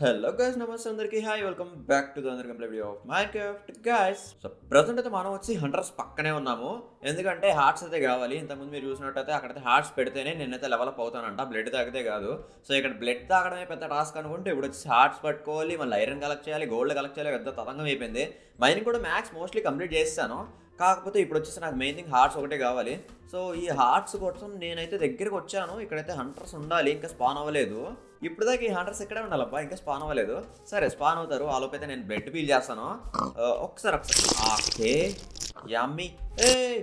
Hello guys నమస్తే అందరికీ. Hi welcome back to the complete video of my craft guys so present అయితే మనం వచ్చి హండ్రెడ్స్ పక్కనే ఉన్నాము. ఎందుకంటే హార్ట్స్ అయితే కావాలి. ఇంతకుముందు మీరు చూసినట్టయితే అక్కడైతే హార్ట్స్ పెడితేనే నేనైతే లెవలప్ అవుతానంట. బ్లడ్ తాగితే కాదు. సో ఇక్కడ బ్లడ్ తాగడమే పెద్ద టాస్క్ అనుకుంటే ఇప్పుడు వచ్చి హార్ట్స్ పట్టుకోవాలి మళ్ళీ ఐరన్ కలెక్ట్ చేయాలి గోల్డ్ కలెక్ట్ చేయాలి పెద్ద తతంగం అయిపోయింది. మైనింగ్ కూడా మ్యాక్స్ మోస్ట్లీ కంప్లీట్ చేస్తాను కాకపోతే ఇప్పుడు వచ్చేసి నాకు మెయిన్ థింగ్ హార్ట్స్ ఒకటే కావాలి. సో ఈ హార్ట్స్ కోసం నేనైతే దగ్గరికి వచ్చాను. ఇక్కడైతే హంటర్స్ ఉండాలి ఇంకా స్పాన్ అవ్వలేదు. ఇప్పుడు దాకా ఈ హంటర్స్ ఇక్కడే ఉండాలబ్బా ఇంకా స్పాన్ అవ్వలేదు. సరే స్పాన్ అవుతారు. ఆ లోపైతే నేను బ్లడ్ ఫీల్ చేస్తాను. ఆ, ఒకసారి ఒకసారి. యమ్మి. ఏ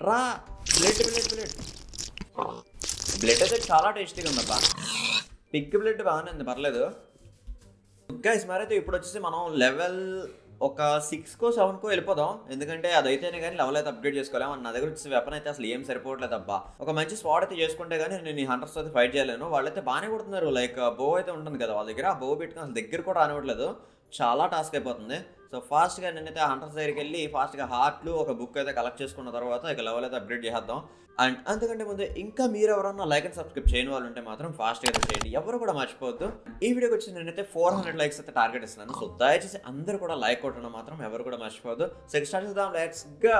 రా! Blood blood blood. బ్లడ్ అయితే చాలా టేస్టీగా ఉందబ్బా. పిక్ బ్లడ్ బాగానే ఉంది పర్లేదు. గైస్ మరైతే ఇప్పుడు వచ్చేసి మనం లెవెల్ ఒక సిక్స్కో సెవెన్కో వెళ్ళిపోదాం. ఎందుకంటే అదైతేనే కానీ లెవెల్ అయితే అప్గ్రేడ్ చేసుకోలేము. నా దగ్గర వచ్చే వెపన్ అయితే అసలు ఏం సరిపోవట్లేదు అబ్బా. ఒక మంచి స్వాడ్ అయితే చేసుకుంటే కానీ నేను ఈ హండ్రెడ్స్ అయితే ఫైట్ చేయలేను. వాళ్ళైతే బాగానే కొడుతున్నారు. లైక్ బో అయితే ఉంటుంది కదా వాళ్ళ దగ్గర. ఆ బో పెట్టుకుని అసలు దగ్గర కూడా రానివ్వట్లేదు. చాలా టాస్క్ అయిపోతుంది. సో ఫాస్ట్గా నేనైతే హంటర్స్ దగ్గరికి వెళ్ళి ఫాస్ట్గా హార్ట్లు ఒక బుక్ అయితే కలెక్ట్ చేసుకున్న తర్వాత ఇక లెవెల్ అయితే అప్గ్రేడ్ చేద్దాం అండ్ అంతకంటే ముందు ఇంకా మీరు ఎవరన్నా లైక్ అండ్ సబ్స్క్రైబ్ చేయని వాళ్ళు ఉంటే మాత్రం ఫాస్ట్గా అయితే చేయండి. ఎవరు కూడా మర్చిపోవద్దు. ఈ వీడియోకి వచ్చి నేనైతే ఫోర్ హండ్రెడ్ లైక్స్ అయితే టార్గెట్ ఇస్తున్నాను. సో దయచేసి అందరూ కూడా లైక్ కొట్టడం మాత్రం ఎవరు కూడా మర్చిపోవద్దు. సో స్టార్ట్ చేద్దాం. లైక్స్గా!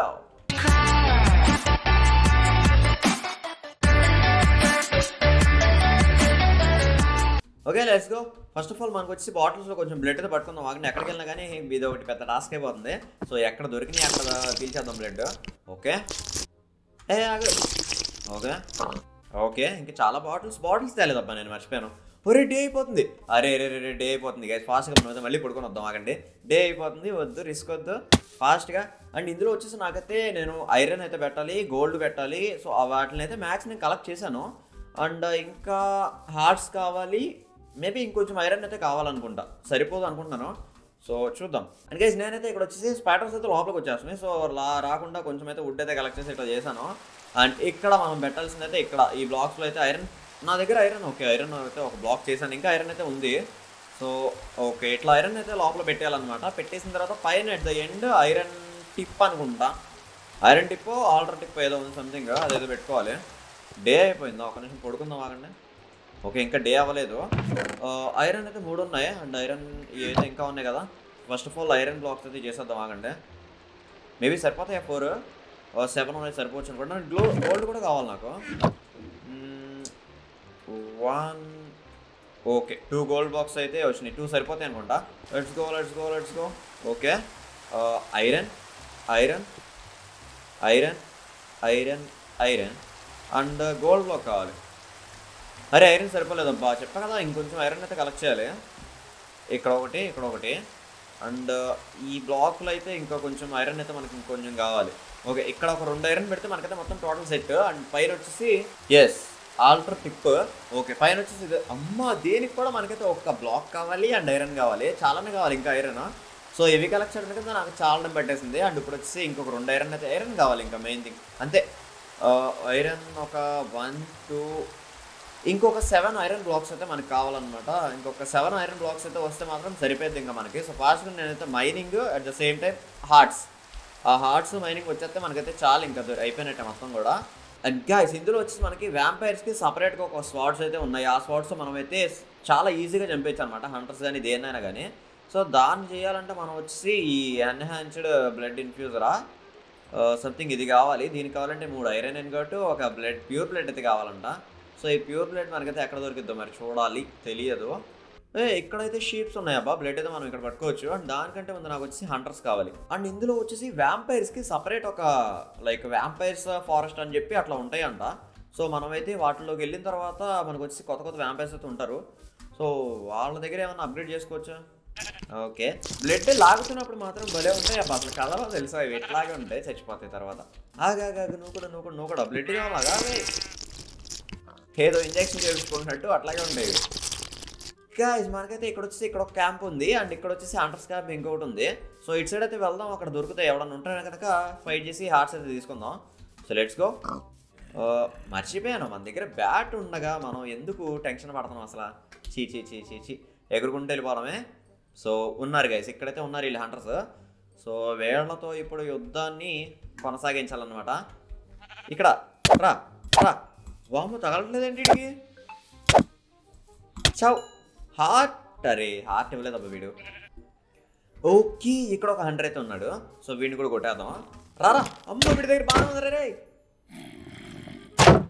Okay let's go first of all మనకు వచ్చి బాటిల్స్లో కొంచెం బ్లడ్ అయితే పట్టుకుందాం. వాగిన ఎక్కడికి వెళ్ళినా కానీ ఇది ఒకటి పెద్ద టాస్క్ అయిపోతుంది. సో ఎక్కడ దొరికినాయి అక్కడ పీల్చేద్దాం బ్లడ్ ఓకే ఏ ఓకే ఓకే ఇంకా చాలా బాటిల్స్ బాటిల్స్ తేలేదబ్బా నేను మర్చిపోయాను. ఒరే డే అయిపోతుంది. అరే రే రే డే అయిపోతుంది గైస్ ఫాస్ట్గా మనం మళ్ళీ పడుకొని వద్దాం ఆగండి. డే అయిపోతుంది వద్దు రిస్క్ వద్దు. ఫాస్ట్గా అండ్ ఇందులో వచ్చేసి నాకైతే నేను ఐరన్ అయితే పెట్టాలి గోల్డ్ పెట్టాలి. సో ఆ వాటిని అయితే మ్యాక్స్ నేను కలెక్ట్ చేశాను. అండ్ ఇంకా హార్ట్స్ కావాలి మేబీ ఇంకొంచెం ఐరన్ అయితే కావాలనుకుంటా. సరిపోదు అనుకుంటున్నాను. సో చూద్దాం. అండ్ గైస్ నేనైతే ఇక్కడ వచ్చేసి స్పాటర్స్ అయితే లోపలికి వచ్చేస్తున్నాయి. సో లా రాకుండా కొంచెం అయితే వుడ్ అయితే కలెక్ట్ చేసి ఇట్లా చేశాను. అండ్ ఇక్కడ మనం పెట్టాల్సింది అయితే ఇక్కడ. ఈ బ్లాక్స్లో అయితే ఐరన్ నా దగ్గర ఐరన్ ఓకే ఐరన్ అయితే ఒక బ్లాక్ చేశాను. ఇంకా ఐరన్ అయితే ఉంది. సో ఓకే ఇట్లా ఐరన్ అయితే లోపల పెట్టేయాలన్నమాట. పెట్టేసిన తర్వాత పైన at the end iron tip అనుకుంటా. ఐరన్ టిప్ ఆల్టర్ టిప్ ఏదో ఉంది సంథింగ్ అదేదో పెట్టుకోవాలి. డే అయిపోయిందా? ఒక నిమిషం పడుకుందాం ఆగండి. ఓకే ఇంకా డే అవ్వలేదు. ఐరన్ అయితే మూడు ఉన్నాయి. అండ్ ఐరన్ ఏదైతే ఇంకా ఉన్నాయి కదా? First of all iron blocks అయితే చేసేద్దాం ఆగండి. మేబీ సరిపోతాయా ఫోర్? సెవెన్ ఉన్నాయి సరిపోవచ్చు అనుకుంటా గ్లో గోల్డ్ కూడా కావాలి నాకు. One okay two gold boxes అయితే వచ్చినాయి. టూ సరిపోతాయి అనుకుంటా. Let's go let's go let's go okay iron iron iron iron iron. And gold block కావాలి. అరే ఐరన్ సరిపోలేదబ్బా. చెప్పా కదా ఇంకొంచెం ఐరన్ అయితే కలెక్ట్ చేయాలి. ఇక్కడ ఒకటి ఇక్కడ ఒకటి. అండ్ ఈ బ్లాక్లో అయితే ఇంకా కొంచెం ఐరన్ అయితే మనకి ఇంకొంచెం కావాలి. ఓకే ఇక్కడ ఒక రెండు ఐరన్ పెడితే మనకైతే మొత్తం టోటల్ సెట్ అండ్ పైన వచ్చేసి ఎస్ ఆల్టర్ టిప్ ఓకే పైన వచ్చేసి ఇది. అమ్మ దేనికి కూడా మనకైతే ఒక బ్లాక్ కావాలి అండ్ ఐరన్ కావాలి. చాలానే కావాలి ఇంకా ఐరన్. సో ఇవి కలెక్ట్ చేయడం కదా నాకు చాలా పెట్టేసింది. అండ్ ఇప్పుడు వచ్చేసి ఇంకొక రెండు ఐరన్ అయితే ఐరన్ కావాలి ఇంకా మెయిన్ థింగ్ అంతే. ఐరన్ ఒక వన్ టూ ఇంకొక సెవెన్ ఐరన్ బ్లాక్స్ అయితే మనకి కావాలన్నమాట. ఇంకొక సెవెన్ ఐరన్ బ్లాక్స్ అయితే వస్తే మాత్రం సరిపోయింది ఇంకా మనకి. సో ఫాస్ట్గా నేనైతే mining at the same time hearts. ఆ హార్ట్స్ మైనింగ్ వచ్చేస్తే మనకైతే చాలా ఇంకా అయిపోయినట్టే మొత్తం కూడా. అండ్ గాయస్ ఇందులో వచ్చేసి మనకి వ్యాంపైర్స్కి సపరేట్గా ఒక స్వాట్స్ అయితే ఉన్నాయి. ఆ స్వాట్స్ మనమైతే చాలా ఈజీగా చంపేయచ్చు అనమాట హంటర్స్ కానీ దేనైనా కానీ సో దాన్ని చేయాలంటే మనం వచ్చి ఈ ఎన్హాన్స్డ్ బ్లడ్ ఇన్ఫ్యూజరా సంథింగ్ ఇది కావాలి. దీనికి కావాలంటే మూడు ఐరన్ ఎన్గట్టు ఒక బ్లడ్ ప్యూర్ బ్లడ్ అయితే కావాలంట. సో ఈ ప్యూర్ బ్లడ్ మనకైతే ఎక్కడ దొరికిద్దో మరి చూడాలి తెలియదు. ఇక్కడైతే షీప్స్ ఉన్నాయబ్బా బ్లడ్ అయితే మనం ఇక్కడ పట్టుకోవచ్చు. అండ్ దానికంటే ముందు నాకు వచ్చేసి హంటర్స్ కావాలి. అండ్ ఇందులో వచ్చేసి వ్యాంపైర్స్కి సపరేట్ ఒక లైక్ వ్యాంపైర్స్ ఫారెస్ట్ అని చెప్పి అట్లా ఉంటాయంట. సో మనమైతే వాటిలోకి వెళ్ళిన తర్వాత మనకు వచ్చేసి కొత్త కొత్త వ్యాంపైర్స్ అయితే ఉంటారు. సో వాళ్ళ దగ్గర ఏమైనా అప్గ్రేడ్ చేసుకోవచ్చా? ఓకే. బ్లడ్ లాగుతున్నప్పుడు మాత్రం భలే ఉంటాయి అబ్బా అసలు కలవా తెలుసా? అవి ఎట్లాగే ఉంటాయి చచ్చిపోతాయి తర్వాత. ఆగాగా నువ్వు కూడా నువ్వు కూడా నువ్వు కూడా. బ్లడ్ కావాలా. ఏదో ఇంజెక్షన్ చేయించుకున్నట్టు అట్లాగే ఉండేవి. గాయస్ మనకైతే ఇక్కడ వచ్చేసి ఇక్కడ ఒక క్యాంప్ ఉంది. అండ్ ఇక్కడ వచ్చేసి అంటర్స్ క్యాంప్ ఇంకొకటి ఉంది. సో ఇటు సైడ్ అయితే వెళ్దాం. అక్కడ దొరుకుతాయి ఎవడన్నా ఉంటే కనుక ఫైట్ చేసి హార్ట్స్ అయితే తీసుకుందాం. సో లెట్స్ గో మర్చిపోయాను. మన దగ్గర బ్యాట్ ఉండగా మనం ఎందుకు టెన్షన్ పడుతున్నాం అసలు? చీ చీ చీ చీ చీ ఎగురుకుంటూ వెళ్ళిపోవడమే సో ఉన్నారు గైస్ ఇక్కడైతే ఉన్నారు వీళ్ళు హంటర్స్ సో వేళ్ళతో ఇప్పుడు యుద్ధాన్ని కొనసాగించాలన్నమాట. ఇక్కడ రా రా. వామ తగలట్లేదేంటి ఇడికి? చావు హార్ట్! అరే హార్ట్ ఇవ్వలేదు అబ్బా వీడు. ఓకే ఇక్కడ ఒక హండ్రెడ్ అయితే ఉన్నాడు. సో వీడిని కూడా కొట్టేద్దాం. రారా అమ్మ వీడి దగ్గర బాగా ఉంది రే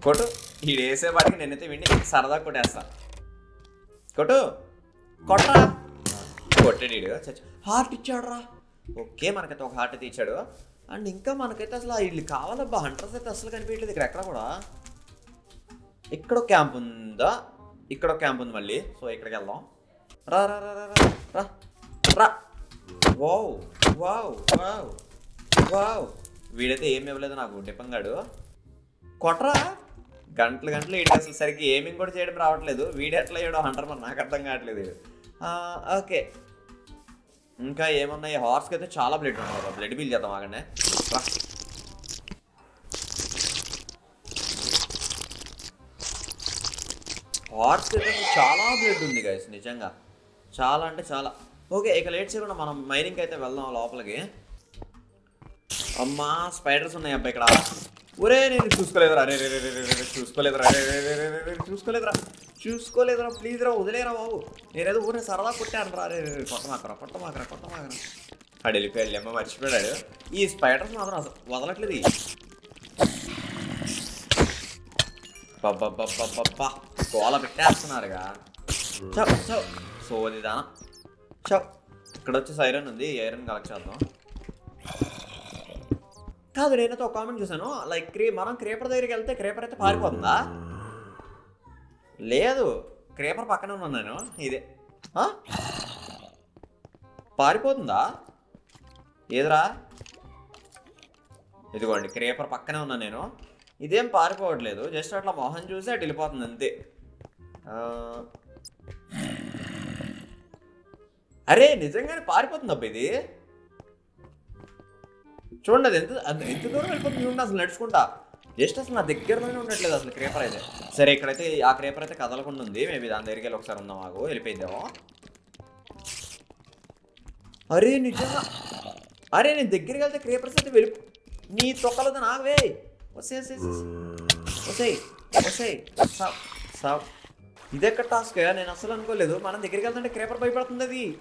కొట్టు. వీడు వేసేవాడికి నేనైతే వీడిని సరదా కొట్టేస్తా. కొట్టు. కొట్టరా కొట్టాడు వీడు. చచ్చ. హార్ట్ ఇచ్చాడు రా ఓకే మనకైతే ఒక హార్ట్ అయితే ఇచ్చాడు అండ్ ఇంకా మనకైతే అసలు వీళ్ళు కావాలబ్బా హంటర్స్ అయితే అసలు కనిపించట్లేదు ఇక్కడ ఎక్కడ కూడా. ఇక్కడ ఒక క్యాంప్ ఉందా? ఇక్కడ ఒక క్యాంప్ ఉంది మళ్ళీ. సో ఇక్కడికి వెళ్దాం. రా రా రా రా రా రా. రా వావ్ వావ్ వావ్ వావ్. వీడైతే ఏమి ఇవ్వలేదు నాకు డిప్పంగాడు కొట్రా. గంటలు గంటలు వీడికి అసలు సరిగ్గా ఏమింగ్ కూడా చేయడం రావట్లేదు. వీడు ఎట్లా చేయడం అంటారు మరి నాకు అర్థం కావట్లేదు. ఓకే. ఇంకా ఏమున్నాయి? హార్స్కి అయితే చాలా బ్లడ్ ఉంటుంది బ్లడ్ బిల్ చేద్దాం ఆగండి. రా అయితే చాలా బ్లడ్ ఉంది గైస్ నిజంగా చాలా అంటే చాలా ఓకే ఇక లేట్ చేయకుండా మనం మైనింగ్ అయితే వెళ్దాం లోపలికి అమ్మా స్పైడర్స్ ఉన్నాయి అబ్బా ఇక్కడ ఒరే నేను చూసుకోలేదురా రే రే రే రే చూసుకోలేదురా రే చూసుకోలేదురా చూసుకోలేదురా ప్లీజ్ రా వదిలేరా బాబు నేనేదో ఊరే సరదా కొట్టాను రా రే రే కొట్టమాకరా కొట్టమాకరా కొట్టమాకరా ఆడు వెళ్ళిపోయాడు అమ్మ మర్చిపోయాడు ఈ స్పైడర్స్ మాత్రం అసలు వదలట్లేదు బాబా బాబా గోల పెట్టేస్తున్నారుగా. సోదిదానా చౌ. ఇక్కడ వచ్చేసి ఐరన్ ఉంది ఐరన్ కలెక్ట్ చేద్దాం. కాదు నేనైతే ఒక కామెంట్ చూసాను లైక్ క్రీ మనం క్రేపర్ దగ్గరికి వెళ్తే క్రేపర్ అయితే పారిపోతుందా? లేదు. క్రేపర్ పక్కనే ఉన్నాను నేను. ఇదే? పారిపోతుందా? ఏదిరా? ఇదిగోండి క్రేపర్ పక్కనే ఉన్నాను నేను. ఇదేం పారిపోవట్లేదు. జస్ట్ అట్లా మొహం చూసి అటు వెళ్ళిపోతుంది అంతే. అరే నిజంగానే పారిపోతుంది అబ్బా ఇది. చూడండి అది ఎంత ఎంత దూరం వెళ్ళిపోతుంది చూడండి అసలు నడుచుకుంటా. జస్ట్ అసలు నా దగ్గరలోనే ఉండట్లేదు అసలు క్రేపర్ అయితే. సరే ఇక్కడైతే ఆ క్రేపర్ అయితే కదలకుండా ఉంది. మేబీ దాని దగ్గరికి వెళ్ళి ఒకసారి ఉందాం మాకు వెళ్ళిపోయిందేమో అరే నిజంగా. అరే నేను దగ్గరికి వెళ్తే క్రేపర్స్ అయితే వెళ్ళి నీ తొక్కలతో నాకువే వసే వసే వసే సావ్ సావ్ ఇదెక్కడ టాస్క్ నేను అసలు అనుకోలేదు. మనం దగ్గరికి వెళ్తుంటే క్రేపర్ భయపడుతుంది అది.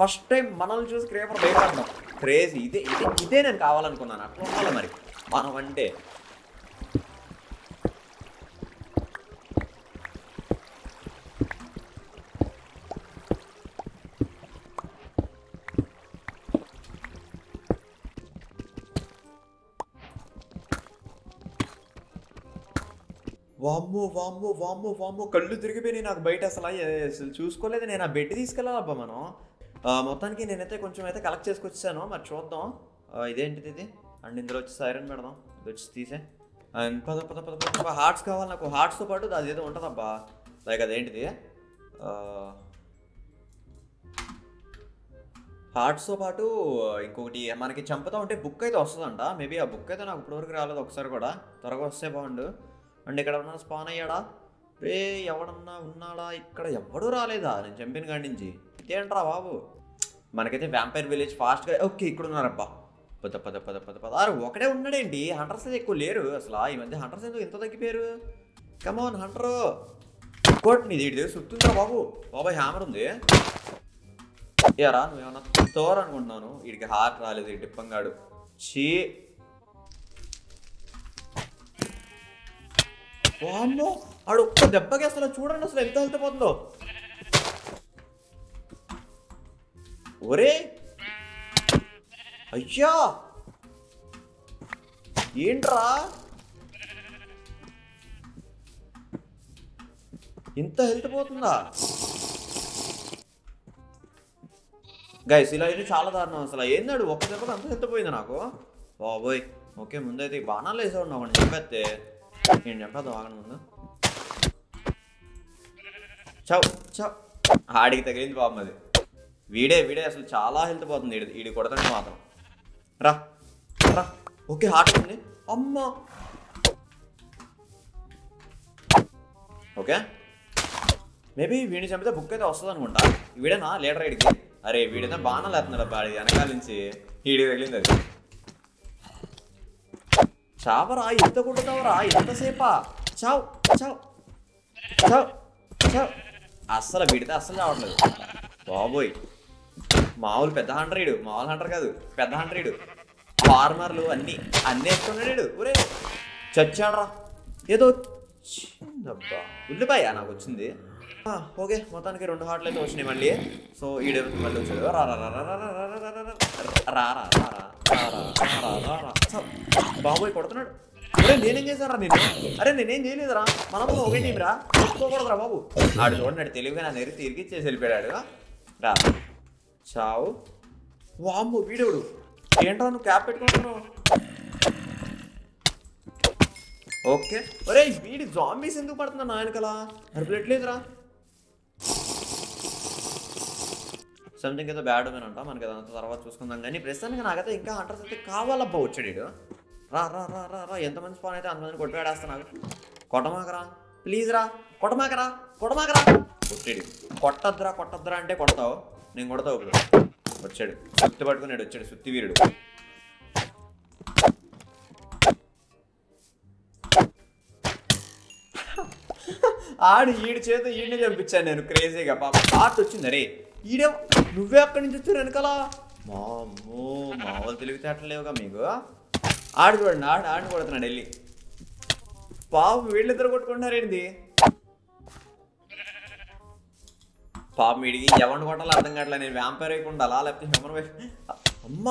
ఫస్ట్ టైం మనల్ని చూసి క్రేపర్ భయపడడం. క్రేజీ ఇదే ఇదే ఇదే నేను కావాలనుకున్నాను. అట్లా ఉండాలి మరి. మనం అంటే వామ్మో వామ్మో వామ్మో వామ్మో కళ్ళు తిరిగిపోయినాయి నాకు బయట అసలు. అసలు చూసుకోలేదు నేను. ఆ బెడ్ తీసుకెళ్ళాలబ్బా మనం. మొత్తానికి నేనైతే కొంచెం అయితే కలెక్ట్ చేసుకొచ్చాను మరి చూద్దాం. ఇదేంటిది ఇది? అండ్ ఇందులో వచ్చి సైరన్ పెడదాం. ఇది వచ్చి తీసే. అండ్ పద పద పద పద. హార్ట్స్ కావాలి నాకు. హార్ట్స్తో పాటు అది ఏదో ఉంటుందబ్బా. లైక్ అదేంటిది? హార్ట్స్తో పాటు ఇంకొకటి మనకి చంపుతా ఉంటే బుక్ అయితే వస్తుందంట. మేబీ ఆ బుక్ అయితే నాకు ఇప్పటివరకు రాలేదు. ఒకసారి కూడా. త్వరగా వస్తే బాగుండు. అండ్ ఇక్కడ ఉన్న స్పాన్ అయ్యాడా? రే ఎవడన్నా ఉన్నాడా? ఇక్కడ ఎవడూ రాలేదా? నేను చంపిన కాడి నుంచి. ఏంట్రా బాబు? మనకైతే వ్యాంపైర్ విలేజ్ ఫాస్ట్గా ఓకే ఇక్కడ ఉన్నారబ్బా పద పద పద పద పద. అరే ఒకడే ఉన్నాడేంటి? హంటర్స్ అయితే ఎక్కువ లేరు. అసలు ఈ మధ్య హంటర్స్ ఎందుకు ఎంత తగ్గిపోయారు? కమోన్ హంటరు కోట్ నీది ఇటు సుత్తుందా బాబు. బాబాయ్ హ్యామర్ ఉంది. ఏరా నువ్వేమన్నా తోర అనుకుంటున్నాను వీడికి హార్ట్ రాలేదు ఈ డిప్పంగాడు. చీ. వామ్మో ఆడు ఒక్క దెబ్బకి అసలు చూడండి అసలు ఎంత వెళ్తే ఒరే! అయ్యా! ఏంట్రా? ఇంత హెల్త్ పోతుందా? గైస్ ఇలా అయితే చాలా దారుణం అసలు. ఏందాడు ఒక్క దెబ్బకి అంత హెల్త్ పోయింది నాకు? బాబోయ్. ఓకే ముందైతే బాణాలు వేసే ఉన్నావు అని చెప్పేస్తే. నేను చెప్పేద్దాం ఆగండి ముందు చౌ చౌ ఆడికి తగిలింది పాపం అది వీడే వీడే అసలు చాలా హెల్త్ పోతుంది వీడి ఈడి కొడతాడు మాత్రం. రా రా. ఓకే హార్ట్ ఉంది. అమ్మా. ఓకే. మేబీ వీడిని చంపితే బుక్ అయితే వస్తుంది అనుకుంటా. వీడేనా? లీడర్ వీడికి అరే వీడైతే బాణాలు వేస్తున్నాడు అబ్బా వెనకాల నుంచి. వీడి తగిలింది అది. చావరా ఎంత కొట్టుతావరా ఎంతసేపా చావ్ చావ్ చావ్ చావ్ అస్సలు వీడితే అస్సలు రావట్లేదు బాబోయ్ మామూలు పెద్ద హండ్రెడ్ మామూలు హండ్రెడ్ కాదు పెద్ద హండ్రెడ్ ఫార్మర్లు అన్నీ అన్నీ వేసుకున్నాడు ఒరే చచ్చాడ్రా ఏదో వచ్చిందబ్బా ఉల్లిపాయ నాకు వచ్చింది ఓకే మొత్తానికి రెండు హాట్లు అయితే వచ్చినాయి మళ్ళీ సో ఈడ మళ్ళీ వచ్చాడు రా రా రా రా రా రా రా రా రా రా రా రా రా రా రా రా రా రా. బాబోయ్ కొడుతున్నాడు. అరే నేనేం చేశారా నేను అరే నేనేం చేయలేదురా. మనం ఒకే టీం రా కొట్టుకోకూడదురా బాబు. ఆడు చూడండి తెలివిగా నా నెరి తిరిగి ఇచ్చేసి వెళ్ళిపోయాడు. రా. చావు. వామ్మో వీడేవుడు? ఏంట్రా నువ్వు క్యాప్ పెట్టుకుంటున్నావు? ఓకే. ఒరే వీడి జాంబీస్ ఎందుకు పడుతున్నా నా వెనకలా సంథింగ్ ఏదో బ్యాడ్ ఉమెన్ అంట. మనకి అదంతా తర్వాత చూసుకుందాం. కానీ ప్రస్తుతానికి నాకైతే ఇంకా హంటర్స్ అయితే కావాలబ్బా వచ్చాడు రా రా రా రా రా. ఎంతమంది స్పాన్ అయితే అంతమంది కొట్టిపేడేస్తాను కొట్టమాకరా. ప్లీజ్ రా. కొట్టమాకరా. కొట్టమాకరా. కొట్టాడు. కొట్టద్దురా కొట్టద్దురా అంటే కొడతావు. నేను కొడతావు వచ్చాడు. సుత్తి పట్టుకున్నాడు వచ్చాడు. సుత్తి వీరుడు. ఆడు ఈడి చేత ఈడిని చంపించాను నేను. క్రేజీగా పాప. ఆర్ట్ వచ్చింది. అరే. ఈడే నువ్వే అక్కడి నుంచి వచ్చారు వెనకాల? మా అమ్మో మామూలు తెలివితేటలేవుగా మీకు. ఆడు చూడండి ఆడు ఆడిని కొడుతున్నాడు వెళ్ళి. పాపం వీళ్ళిద్దరు కొట్టుకుంటున్నారేంటి? పాపం వీడికి ఎవరిని కొట్టాలో అర్థం కావట్లేదు నేను వ్యాంపైర్ వైపు ఉండాలా లేకపోతే హ్యూమన్ వైపు అమ్మ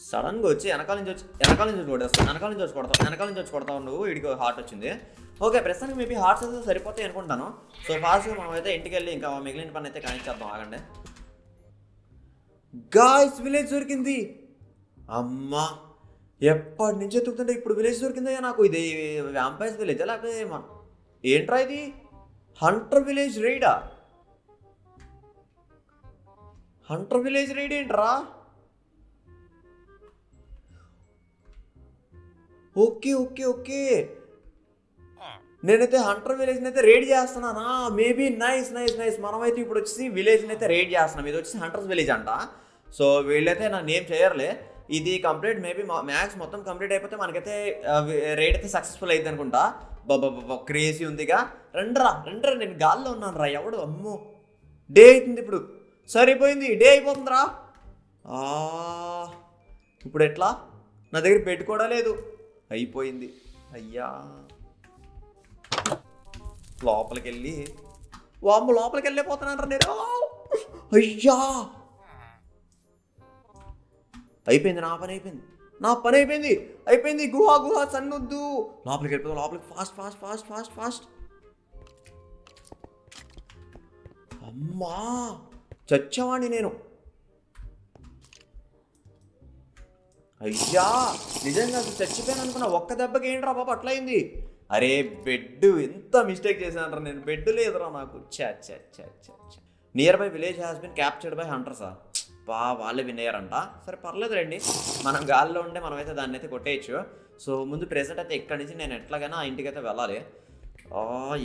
సడన్గా వచ్చి వెనకాల నుంచి వచ్చి వెనకాల నుంచి వచ్చి కొడేస్తాను వెనకాల నుంచి వచ్చి కొడతావు వెనకాల నుంచి వచ్చి కొడతావు నువ్వు వీడికి హార్ట్ వచ్చింది. ఓకే ప్రస్తుతానికి మేబీ హార్ట్స్ అయితే సరిపోతాయి అనుకుంటాను. సో ఫాస్ట్గా మనం అయితే ఇంటికి వెళ్ళి ఇంకా మిగిలిన పని అయితే కానిచ్చేద్దాం ఆగండి. గాయస్ విలేజ్ దొరికింది. అమ్మా ఎప్పటి నుంచి ఎత్తుకుతుంటే ఇప్పుడు విలేజ్ దొరికిందయ్యా నాకు? ఇది వ్యాంపైర్స్ విలేజ్ లేకపోతే మన ఏంట్రా ఇది? హంటర్ విలేజ్ రైడా హంటర్ విలేజ్ రైడ్ ఏంట్రా? ఓకే ఓకే ఓకే నేనైతే హంటర్ విలేజ్ని అయితే రేడ్ చేస్తున్నానా? మేబీ నైస్ నైస్ నైస్ మనమైతే ఇప్పుడు వచ్చేసి విలేజ్ని అయితే రేడ్ చేస్తున్నాం. ఇది వచ్చేసి హంటర్స్ విలేజ్ అంట. సో వీళ్ళైతే నా నేమ్ చేయర్లే. ఇది కంప్లీట్ మేబీ మ్యాథ్స్ మొత్తం కంప్లీట్ అయిపోతే మనకైతే రేడ్ అయితే సక్సెస్ఫుల్ అయింది అనుకుంటా. బాబా క్రేజీ ఉందిగా. రండ్రా రండ్రా నేను గాల్లో ఉన్నాను రా ఎవడు? అమ్మో. డే అవుతుంది ఇప్పుడు. సరిపోయింది. డే అయిపోతుందిరా. ఆ, ఇప్పుడు ఎట్లా? నా దగ్గర పెట్టుకోవడం లేదు. అయిపోయింది. అయ్యా. లోపలికి వెళ్ళి వామ్మ లోపలికి వెళ్ళిపోతున్నాను నేను అయ్యా! అయిపోయింది నా పని అయిపోయింది. నా పని అయిపోయింది. అయిపోయింది. గుహ గుహ సన్నొద్దు. లోపలికి వెళ్ళిపోతా లోపలికి. Fast fast fast fast fast. అమ్మా! చచ్చేవాణ్ణి నేను. అయ్యా! నిజంగా చచ్చిపోయాను అనుకున్నా ఒక్క దెబ్బకి ఏంట్రా బాబు అట్లయింది? అరే బెడ్ ఎంత మిస్టేక్ చేశానరా నేను. బెడ్ లేదురా నాకు. చా చా చా చా near by village has been captured by హంటర్సా బా వాళ్ళే విన్ సరే పర్లేదు రండి. మనం గాల్లో ఉంటే మనమైతే దాన్ని అయితే కొట్టేయచ్చు. సో ముందు ప్రెసెంట్ అయితే ఇక్కడి నుంచి నేను ఎట్లాగైనా ఆ ఇంటికి అయితే వెళ్ళాలి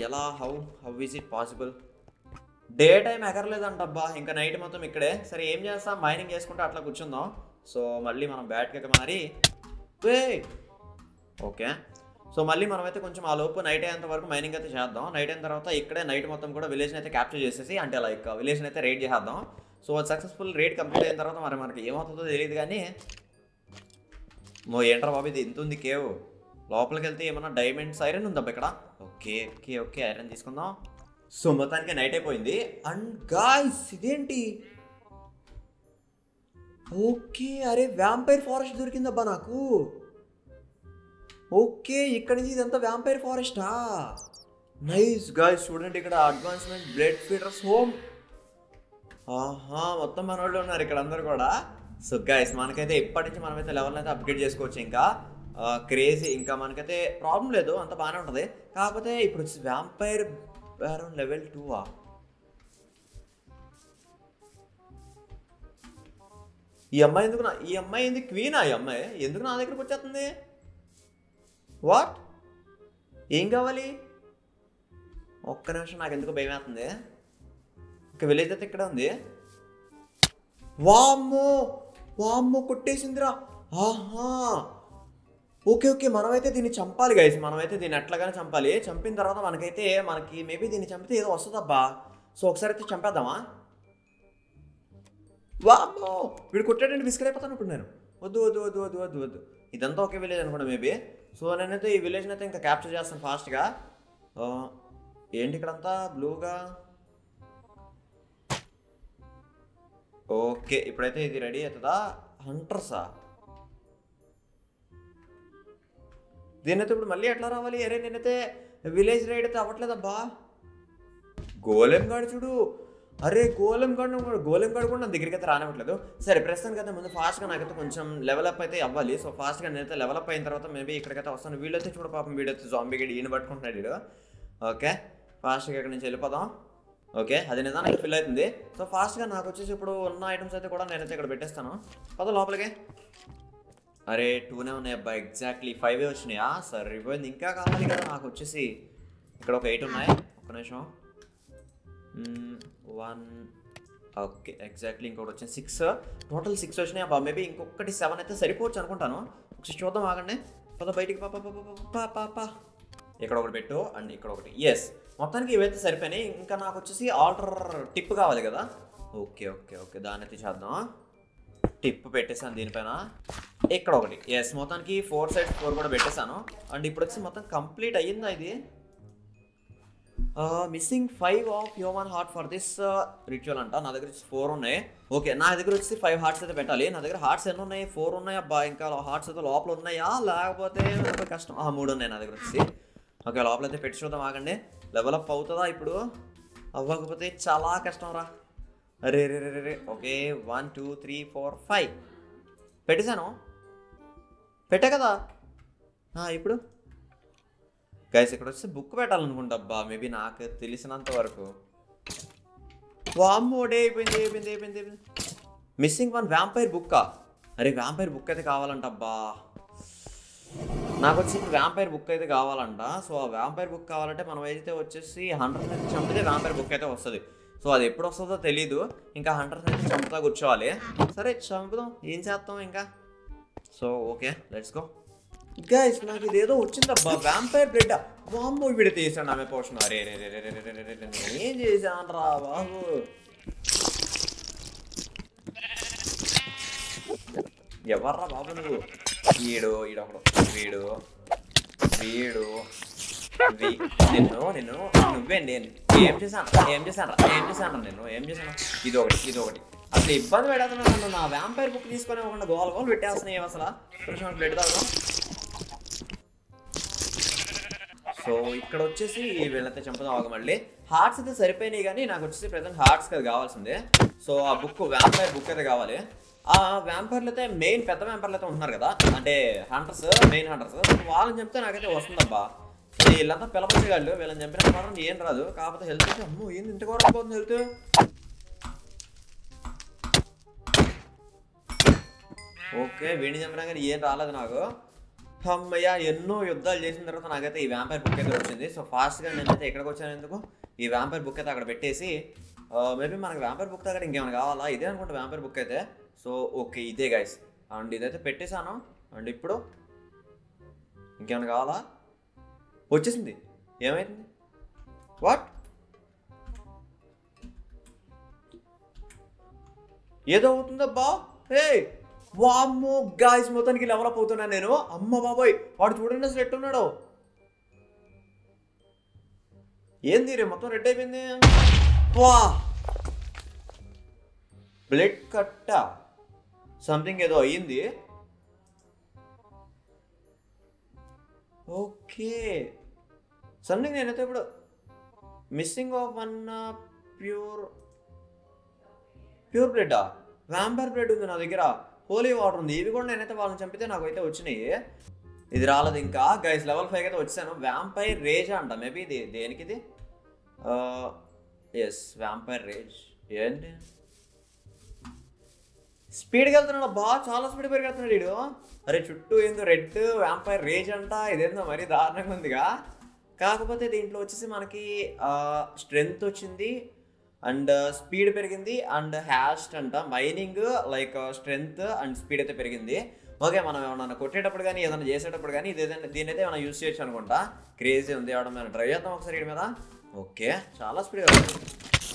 ఎలా? How how is it possible day time ఎగరలేదంటబ్బా ఇంకా నైట్ మొత్తం ఇక్కడే. సరే ఏం చేస్తాం? మైనింగ్ చేసుకుంటే అట్లా కూర్చుందాం. సో మళ్ళీ మనం బ్యాట్కి మారి. ఓకే. సో మళ్ళీ మనమైతే కొంచెం ఆ లోపు నైట్ అయ్యేంత వరకు మైనింగ్ అయితే చేద్దాం. నైట్ అయిన తర్వాత ఇక్కడే నైట్ మొత్తం కూడా విలేజ్ని అయితే క్యాప్చర్ చేసేసి అంటే లైక్ విలేజ్ని అయితే రేట్ చేసేద్దాం. సో అది సక్సెస్ఫుల్ రేట్ కంప్లీట్ అయిన తర్వాత మరి మనకి ఏమవుతుందో తెలియదు కానీ మో ఏంట్రా బాబు ఇది ఎంత ఉంది కేవ్ లోపలికి వెళ్తే ఏమన్నా డైమండ్స్ ఐరన్ ఉందబ్బా ఇక్కడ? ఓకే ఓకే ఓకే ఐరన్ తీసుకుందాం. సో మొత్తానికి నైట్ అయిపోయింది. అండ్ గాయస్ ఇదేంటి? ఓకే అరే వ్యాంపైర్ ఫారెస్ట్ దొరికిందబ్బా నాకు. ఓకే ఇక్కడ నుంచి ఇదంతా వ్యాంపైర్ ఫారెస్టా నైస్ గాయస్ చూడండి ఇక్కడ అడ్వాన్స్మెంట్ బ్లడ్ ఫీడర్స్ హోమ్ ఆహా మొత్తం మన వాళ్ళు ఉన్నారు ఇక్కడ అందరు కూడా. సో గైస్ మనకైతే ఇప్పటి నుంచి మనమైతే లెవెల్ అయితే అప్గ్రేడ్ చేసుకోవచ్చు ఇంకా. క్రేజీ ఇంకా మనకైతే ప్రాబ్లం లేదు అంత బాగానే ఉంటుంది. కాకపోతే ఇప్పుడు వచ్చి వ్యాంపైర్ బ్యారన్ లెవెల్ టూవా ఈ అమ్మాయి ఎందుకు నా ఈ అమ్మాయి ఏంది క్వీనా ఈ అమ్మాయి? ఎందుకు నా దగ్గరకు వచ్చేస్తుంది? వాట్ ఏం కావాలి? ఒక్క నిమిషం నాకు ఎందుకు భయం వేస్తుంది. ఒక విలేజ్ అయితే ఇక్కడ ఉంది. వామ్మో! వామ్మో కొట్టేసిందిరా. ఆహా! ఓకే ఓకే మనమైతే దీన్ని చంపాలి గైస్ మనమైతే దీన్ని ఎట్లాగానే చంపాలి. చంపిన తర్వాత మనకైతే మనకి మేబీ దీన్ని చంపితే ఏదో వస్తుందబ్బా. సో ఒకసారి అయితే చంపేద్దామా? వామ్మో! వీడు కొట్టాడంటే విసుకరైపోతాను అయిపోతాను ఇప్పుడు నేను వద్దు వద్దు వద్దు వద్దు వద్దు వద్దు. ఇదంతా ఒకే విలేజ్ అనుకోండి మేబీ సో నేనైతే ఈ విలేజ్ని అయితే ఇంకా క్యాప్చర్ చేస్తాను ఫాస్ట్గా ఏంటి ఇక్కడంతా? బ్లూగా ఓకే ఇప్పుడైతే ఇది రెడీ అవుతుందా? హంటర్సా దీనైతే ఇప్పుడు మళ్ళీ ఎట్లా రావాలి? అరే నేనైతే విలేజ్ రైడ్ అయితే అవ్వట్లేదబ్బా. గోలెం గాడు చూడు. అరే గోలెం గాడు గోలెం గాడు కూడా నా దగ్గరికి అయితే రానివ్వట్లేదు. సరే ప్రస్తుతానికి అయితే ముందు ఫాస్ట్గా నాకైతే కొంచెం లెవెల్ అయితే అవ్వాలి. సో ఫాస్ట్గా నేనైతే లెవెల్ అయిన తర్వాత మేబీ ఇక్కడికైతే వస్తాను. వీళ్ళైతే చూడ పాపం వీడైతే జాంబీ గడి ఈయన పట్టుకుంటున్నాడు వీడు. ఓకే ఫాస్ట్గా ఇక్కడ నుంచి వెళ్ళిపోదాం. ఓకే అది నిజానికి ఫిల్ అవుతుంది. సో ఫాస్ట్గా నాకు వచ్చేసి ఇప్పుడు ఉన్న ఐటమ్స్ అయితే కూడా నేనైతే ఇక్కడ పెట్టేస్తాను. పద లోపలికి. అరే టూనే ఉన్నాయి అబ్బా. ఎగ్జాక్ట్లీ ఫైవ్ వచ్చినాయా? సరే పోయింది ఇంకా కావాలి కదా నాకు వచ్చేసి. ఇక్కడ ఒక ఎయిట్ ఉన్నాయి. ఒక్క నిమిషం. వన్ ఓకే ఎగ్జాక్ట్లీ ఇంకొకటి వచ్చింది. సిక్స్ టోటల్ సిక్స్ వచ్చినాయి. అబ్బా మేబీ ఇంకొకటి సెవెన్ అయితే సరిపోవచ్చు అనుకుంటాను. ఒకసారి చూద్దాం ఆగండి. పద బయటికి పాప పాప ఇక్కడ ఒకటి పెట్టు అండ్ ఇక్కడ ఒకటి. ఎస్ మొత్తానికి ఇవైతే సరిపోయినాయి. ఇంకా నాకు వచ్చేసి ఆర్డర్ టిప్ కావాలి కదా. ఓకే ఓకే ఓకే దాన్ని అయితే చేద్దాం. టిప్ పెట్టేశాను దీనిపైన. ఇక్కడ ఒకటి. ఎస్ మొత్తానికి ఫోర్ సైడ్ ఫోర్ కూడా పెట్టేశాను. అండ్ ఇప్పుడు వచ్చి మొత్తం కంప్లీట్ అయ్యిందా ఇది? Missing five of human heart for this ritual అంట. నా దగ్గర ఫోర్ ఉన్నాయి. ఓకే నా దగ్గర వచ్చి ఫైవ్ హార్ట్స్ అయితే పెట్టాలి. నా దగ్గర హార్ట్స్ ఎన్ని ఉన్నాయి? ఫోర్ ఉన్నాయి. అబ్బా ఇంకా హార్ట్స్ అయితే లోపల ఉన్నాయా? లేకపోతే కష్టం? ఆ, మూడు ఉన్నాయి నా దగ్గర వచ్చి. ఓకే లోపల అయితే పెట్టి చూద్దాం ఆగండి. లెవలప్ అవుతుందా ఇప్పుడు? అవ్వకపోతే చాలా కష్టం రా. అరే రే రే రే రే. Okay one two three four five పెట్టేశాను. పెట్టా కదా? ఇప్పుడు? గైస్ ఇక్కడ వచ్చి బుక్ పెట్టాలనుకుంటా అబ్బా. మేబీ నాకు తెలిసినంత వరకు. వామ్మోడే అయిపోయింది అయిపోయింది అయిపోయింది అయిపోయింది. మిస్సింగ్ వన్ వ్యాంపైర్ బుక్కా అరే వ్యాంపైర్ బుక్ అయితే కావాలంట అబ్బా. నాకు వచ్చి వ్యాంపైర్ బుక్ అయితే కావాలంట. సో ఆ వ్యాంపైర్ బుక్ కావాలంటే మనం అయితే వచ్చేసి హండ్రెడ్ నుంచి చంపితే వ్యాంపైర్ బుక్ అయితే వస్తుంది. సో అది ఎప్పుడు వస్తుందో తెలీదు. ఇంకా హండ్రెడ్ నుంచి చంపుతా కూర్చోవాలి. సరే చంపుదాం. ఏం చేస్తాం ఇంకా? So okay let's go guys నాకు ఇదేదో వచ్చిందబ్బా. వ్యాంపైర్ బ్లడ్ వామ్మో విడి తీసాను ఆమె పోషణ అరే ఏం చేశాను రా బాబు? ఎవర్రా బాబు నువ్వు? వీడు ఈడొకడు వీడు వీడు నిన్ను నిన్ను నువ్వే ఏం చేశాను? ఏం చేశాను? ఏం చేశాను నేను ఏం చేశాను? ఇది ఒకటి ఇది ఒకటి అసలు ఇబ్బంది పెడతాను నా వ్యాంపైర్ బుక్ తీసుకొని ఒక గోల్ గోల్ పెట్టేస్తున్నాయి అసలు? బ్లడ్ పెడతాను సో ఇక్కడ వచ్చేసి వీళ్ళైతే చంపుదాం ఆగ మళ్ళీ. హార్ట్స్ అయితే సరిపోయినాయి కానీ నాకు వచ్చేసి ప్రజెంట్ హార్ట్స్ కదా కావాల్సిందే. సో ఆ బుక్ వ్యాంపైర్ బుక్ అయితే కావాలి. ఆ వ్యాంపైర్లు అయితే మెయిన్ పెద్ద వ్యాంపైర్లు అయితే ఉంటున్నారు కదా అంటే హంటర్స్ మెయిన్ హంటర్స్ వాళ్ళని చెప్తే నాకైతే వస్తుందబ్బా. సో వీళ్ళంతా పిలపచ్చగాళ్ళు వీళ్ళని చంపిన మాత్రం ఏం రాదు. కాకపోతే హెల్త్ అయితే అమ్మో ఏంది ఇంత కూడా పోతుంది హెల్త్ ఓకే వీడిని చంపినా కానీ ఏం రాలేదు నాకు. అమ్మయ్య ఎన్నో యుద్ధాలు చేసిన తర్వాత నాకైతే ఈ వ్యాంపైర్ బుక్ అయితే వచ్చింది. సో ఫాస్ట్గా నేనైతే ఎక్కడికి వచ్చాను ఎందుకు? ఈ వ్యాంపైర్ బుక్ అయితే అక్కడ పెట్టేసి మేబీ మనకి వ్యాంపైర్ బుక్ దగ్గర ఇంకేమైనా కావాలా? ఇదే అనుకుంటా వ్యాంపైర్ బుక్ అయితే. సో ఓకే ఇదే గైస్ అండ్ ఇదైతే పెట్టేశాను. అండ్ ఇప్పుడు ఇంకేమైనా కావాలా? వచ్చేసింది. ఏమైంది? వాట్ ఏదో అవుతుందబ్బా. హే వామ్మో గాయస్ మొత్తానికి లెవెల్ అప్ నేను. అమ్మ బాబాయ్ వాడు చూడండి అసలు ఎట్టున్నాడు. ఏంది రే మొత్తం రెడ్ అయిపోయింది. వా. బ్లడ్ కట్ట సంథింగ్ ఏదో అయ్యింది. ఓకే. సంథింగ్ నేనైతే ఇప్పుడు missing of one pure pure blood vampire blood ఉంది నా దగ్గర. హోలీ వాటర్ ఉంది. ఇవి కూడా నేనైతే వాళ్ళని చంపితే నాకు అయితే వచ్చినాయి. ఇది రాలేదు ఇంకా. గైస్ లెవెల్ ఫైవ్ అయితే వచ్చాను వ్యాంపైర్ రేజ్ అంట. మేబీ ఇది దేనికి ఇది ఎస్ వ్యాంపైర్ రేజ్ ఏంటి? స్పీడ్కి వెళ్తున్నాడు. బా చాలా స్పీడ్ పెరిగెళ్తున్నాడు వీడు. అరే చుట్టూ ఏందో రెడ్ వ్యాంపైర్ రేజ్ అంట. ఇదేందో మరీ దారుణంగా ఉందిగా. కాకపోతే దీంట్లో వచ్చేసి మనకి స్ట్రెంగ్త్ వచ్చింది. అండ్ uh, స్పీడ్ పెరిగింది అండ్ హ్యాస్ట్ అంట. Meaning like strength and speed అయితే పెరిగింది. ఓకే మనం ఏమన్నా కొట్టేటప్పుడు కానీ ఏదైనా చేసేటప్పుడు కానీ ఇది ఏదైనా దీని అయితే ఏమైనా యూస్ చేయొచ్చు అనుకుంటా. క్రేజీ ఉంది అవడం మేము ట్రై చేద్దాం ఒకసారి వీడి మీద. ఓకే చాలా స్పీడ్గా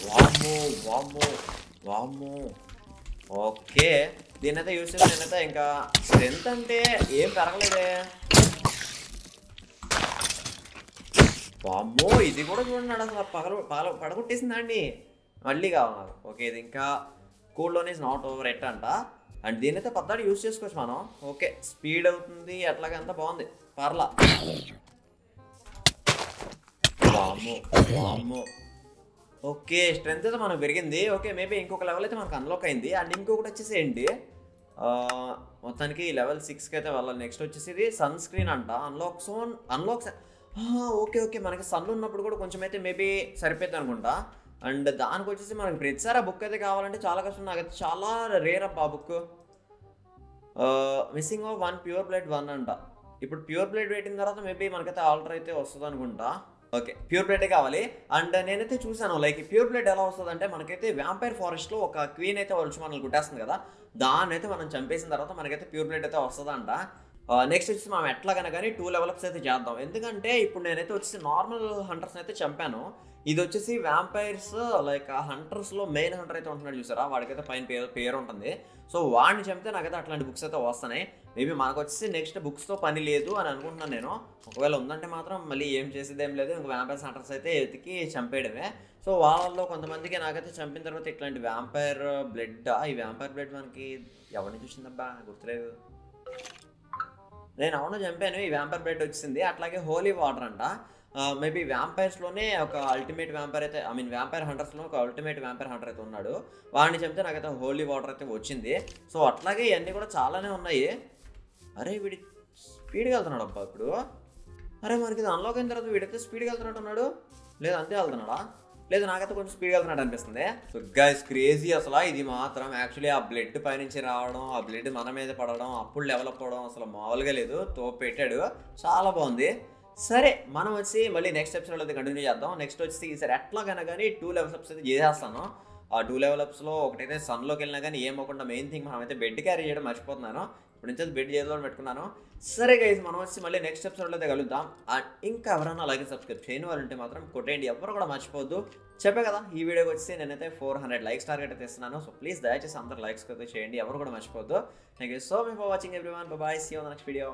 వామ్మో వామ్మో వామ్మో ఓకే దీని అయితే యూస్ చేసి నేనైతే ఇంకా స్ట్రెంత్ అంటే ఏం పెరగలేదే. వామ్మో ఇది కూడా చూడండి అసలు పగల పగల పడగొట్టేసిందండి మళ్ళీ కావాలి. నాకు ఓకే ఇది ఇంకా cool loan is not over at అంట. అండ్ దీనైతే పద్దాడు యూస్ చేసుకోవచ్చు మనం. ఓకే స్పీడ్ అవుతుంది అట్లాగే బాగుంది. పర్లా. ఓకే స్ట్రెంత్ అయితే మనకు పెరిగింది. ఓకే మేబీ ఇంకొక లెవెల్ అయితే మనకు అన్లాక్ అయింది. అండ్ ఇంకొకటి వచ్చేసి ఏంటి మొత్తానికి లెవెల్ సిక్స్కి అయితే వెళ్ళాలి. నెక్స్ట్ వచ్చేసి ఇది సన్ స్క్రీన్ అంట unlock soon unlock okay okay. మనకి సన్ ఉన్నప్పుడు కూడా కొంచెం అయితే మేబీ సరిపోద్ది అనుకుంటా. అండ్ దానికి వచ్చేసి మనకి ప్రతిసారి ఆ బుక్ అయితే కావాలంటే చాలా కష్టం. అయితే చాలా రేర్ అబ్బా ఆ book. Missing of one pure blood one అంట. ఇప్పుడు ప్యూర్ బ్లడ్ పెట్టిన తర్వాత మేబీ మనకైతే ఆల్టర్ అయితే వస్తుంది అనుకుంటా. ఓకే ప్యూర్ బ్లడే కావాలి. అండ్ నేనైతే చూశాను లైక్ ప్యూర్ బ్లడ్ ఎలా వస్తుంది అంటే మనకైతే వ్యాంపైర్ ఫారెస్ట్లో ఒక క్వీన్ అయితే వచ్చి మనల్ని కుట్టేస్తుంది కదా దాన్ని అయితే మనం చంపేసిన తర్వాత మనకైతే ప్యూర్ బ్లడ్ అయితే వస్తుందంట. నెక్స్ట్ వచ్చి మనం ఎట్లాగైనా కానీ టూ లెవెల్స్ అయితే చేద్దాం. ఎందుకంటే ఇప్పుడు నేనైతే వచ్చేసి నార్మల్ హంటర్స్ అయితే చంపాను. ఇది వచ్చేసి వ్యాంపైర్స్ లైక్ ఆ హంటర్స్లో మెయిన్ హంటర్ అయితే ఉంటున్నాడు చూసారా? వాడికైతే పైన పేరు పేరు ఉంటుంది సో వాడిని చంపితే నాకైతే అట్లాంటి బుక్స్ అయితే వస్తున్నాయి. మేబీ మనకు వచ్చేసి నెక్స్ట్ బుక్స్తో పని లేదు అని అనుకుంటున్నాను నేను. ఒకవేళ ఉందంటే మాత్రం మళ్ళీ ఏం చేసేది ఏం లేదు. ఇంకా వ్యాంపైర్స్ హంటర్స్ అయితే ఎతికి చంపేయడమే. సో వాళ్ళలో కొంతమందికి నాకైతే చంపిన తర్వాత ఇట్లాంటి వ్యాంపైర్ బ్లడ్ ఈ వ్యాంపైర్ బ్లడ్ మనకి ఎవరిని చూసిందబ్బా? గుర్తులేదు. నేను అవును చంపాను. ఈ వ్యాంపైర్ బ్లడ్ వచ్చింది. అట్లాగే హోలీ వాటర్ అంట. మేబీ వ్యాంపైర్స్లోనే ఒక అల్టిమేట్ వ్యాంపైర్ అయితే ఐ మీన్ వ్యాంపైర్ హంటర్స్లో ఒక అల్టిమేట్ వ్యాంపైర్ హంటర్ అయితే ఉన్నాడు. వాడిని చెప్తే నాకైతే హోలీ వాటర్ అయితే వచ్చింది. సో అట్లాగే ఇవన్నీ కూడా చాలానే ఉన్నాయి. అరే వీడి స్పీడ్గా వెళ్తున్నాడు అబ్బా ఇప్పుడు. అరే మనకి ఇది అన్లాక్ అయిన తర్వాత వీడైతే స్పీడ్గా వెళ్తున్నట్టు ఉన్నాడు లేదు అంతే వెళ్తున్నాడా? లేదు నాకైతే కొంచెం స్పీడ్గా వెళ్తున్నాడు అనిపిస్తుంది. సో గైస్ క్రేజీ అసలు. ఇది మాత్రం యాక్చువల్లీ ఆ బ్లడ్ పైనుంచి రావడం ఆ బ్లడ్ మన మీద పడడం అప్పుడు డెవలప్ అవ్వడం అసలు మామూలుగా లేదు. తో పెట్టాడు చాలా బాగుంది. సరే మనం వచ్చి మళ్ళీ నెక్స్ట్ ఎపిసోడ్ అయితే కంటిన్యూ చేద్దాం. నెక్స్ట్ వచ్చి ఈసారి ఎట్లాగైనా కానీ టూ లెవెల్స్ అప్స్ అయితే చేసేస్తాను. ఆ టూ లెవెల్ అప్స్లో ఒకటైతే సన్లోకి వెళ్ళినా కానీ ఏమకుండా మెయిన్ థింగ్ మనం అయితే బెడ్ క్యారీ చేయడం మర్చిపోతున్నాను. ఇప్పుడు నుంచి బెడ్ చేతిలో పెట్టుకున్నాను. సరే గైజ్ మనం వచ్చి మళ్ళీ నెక్స్ట్ ఎపిసోడ్లో అయితే కలుద్దాం. అండ్ ఇంకా ఎవరైనా అలాగే సబ్స్క్రైబ్ చేయని వాళ్ళు ఉంటే మాత్రం కొట్టేయండి. ఎవరు కూడా మర్చిపోవద్దు. చెప్పే కదా ఈ వీడియోకి వచ్చి నేనైతే ఫోర్ హండ్రెడ్ లైక్స్ టార్గెట్ అయితే ఇస్తున్నాను. సో ప్లీజ్ దయచేసి అందరు లైక్స్ అయితే చేయండి. ఎవరు కూడా మర్చిపోవద్దు. Thank you so much for watching everyone bye see on next video